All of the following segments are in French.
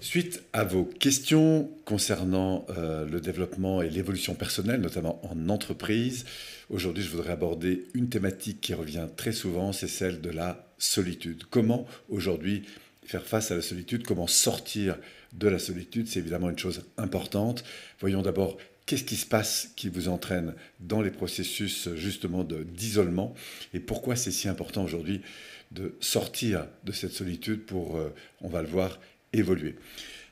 Suite à vos questions concernant euh, le développement et l'évolution personnelle, notamment en entreprise, aujourd'hui je voudrais aborder une thématique qui revient très souvent, c'est celle de la solitude. Comment aujourd'hui faire face à la solitude, comment sortir de la solitude, c'est évidemment une chose importante. Voyons d'abord qu'est-ce qui se passe qui vous entraîne dans les processus justement d'isolement? Et pourquoi c'est si important aujourd'hui de sortir de cette solitude pour, euh, on va le voir, évoluer.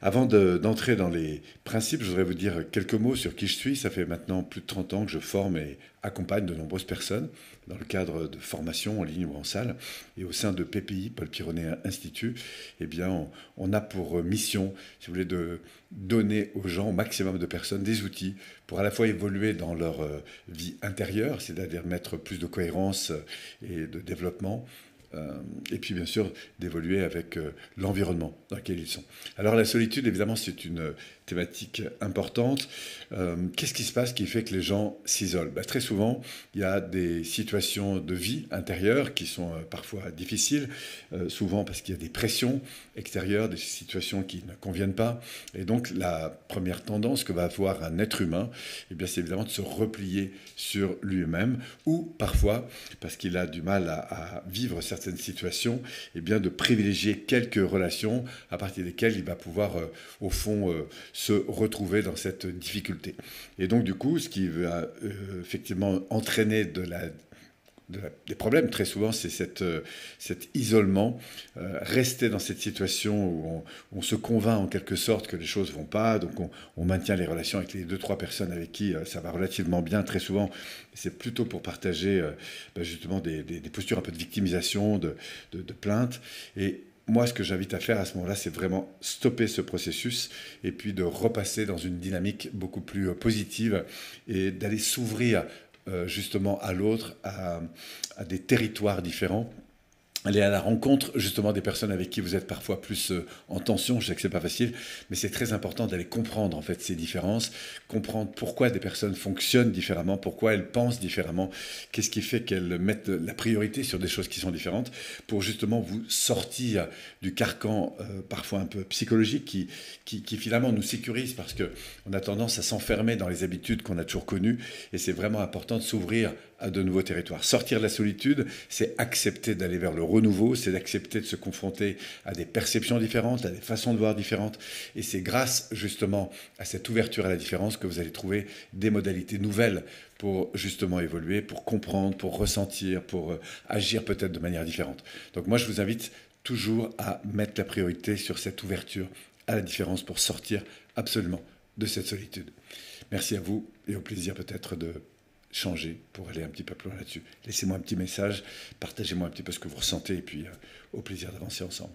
Avant d'entrer dans les principes, je voudrais vous dire quelques mots sur qui je suis. Ça fait maintenant plus de 30 ans que je forme et accompagne de nombreuses personnes dans le cadre de formation en ligne ou en salle. Et au sein de PPI, Paul Pironnet Institut, eh bien, on, a pour mission, si vous voulez, de donner aux gens, au maximum de personnes, des outils pour à la fois évoluer dans leur euh, vie intérieure, c'est-à-dire mettre plus de cohérence et de développement, euh, et puis bien sûr d'évoluer avec euh, l'environnement dans lequel ils sont. Alors la solitude, évidemment, c'est une thématique importante. Euh, qu'est-ce qui se passe qui fait que les gens s'isolent? Ben, Très souvent, il y a des situations de vie intérieure qui sont parfois difficiles, souvent parce qu'il y a des pressions extérieures, des situations qui ne conviennent pas. Et donc la première tendance que va avoir un être humain, eh c'est évidemment de se replier sur lui-même, ou parfois, parce qu'il a du mal à, à vivre certaines certaines situations, eh bien de privilégier quelques relations à partir desquelles il va pouvoir, euh, au fond, euh, se retrouver dans cette difficulté. Et donc, du coup, ce qui va euh, effectivement entraîner de la des problèmes très souvent, c'est cette, cet isolement, rester dans cette situation où on, se convainc en quelque sorte que les choses vont pas, donc on, maintient les relations avec les deux trois personnes avec qui ça va relativement bien. Très souvent, c'est plutôt pour partager euh, bah, justement des, postures un peu de victimisation, de, plainte. Et moi, ce que j'invite à faire à ce moment-là, c'est vraiment stopper ce processus et puis de repasser dans une dynamique beaucoup plus euh, positive et d'aller s'ouvrir euh, justement à l'autre, à, des territoires différents aller à la rencontre justement des personnes avec qui vous êtes parfois plus euh, en tension. Je sais que c'est pas facile, mais c'est très important d'aller comprendre en fait ces différences, comprendre pourquoi des personnes fonctionnent différemment, pourquoi elles pensent différemment, qu'est-ce qui fait qu'elles mettent la priorité sur des choses qui sont différentes, pour justement vous sortir du carcan euh, parfois un peu psychologique qui, qui, finalement nous sécurise parce que on a tendance à s'enfermer dans les habitudes qu'on a toujours connues et c'est vraiment important de s'ouvrir à de nouveaux territoires. Sortir de la solitude, c'est accepter d'aller vers le renouveau, c'est d'accepter de se confronter à des perceptions différentes, à des façons de voir différentes. Et c'est grâce justement à cette ouverture à la différence que vous allez trouver des modalités nouvelles pour justement évoluer, pour comprendre, pour ressentir, pour euh, agir peut-être de manière différente. Donc moi, je vous invite toujours à mettre la priorité sur cette ouverture à la différence pour sortir absolument de cette solitude. Merci à vous et au plaisir peut-être de changer pour aller un petit peu plus loin là-dessus. Laissez-moi un petit message, partagez-moi un petit peu ce que vous ressentez et puis euh, au plaisir d'avancer ensemble.